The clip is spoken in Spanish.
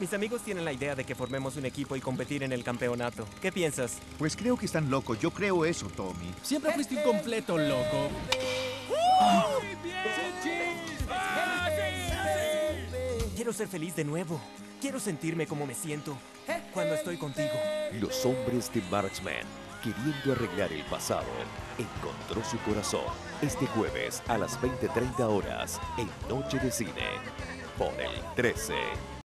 Mis amigos tienen la idea de que formemos un equipo y competir en el campeonato. ¿Qué piensas? Pues creo que están locos. Yo creo eso, Tommy. Siempre fuiste un completo loco. Quiero ser feliz de nuevo. Quiero sentirme como me siento cuando estoy contigo. Los hombres de Marksman, queriendo arreglar el pasado, encontró su corazón este jueves a las 20:30 horas en Noche de Cine por el 13.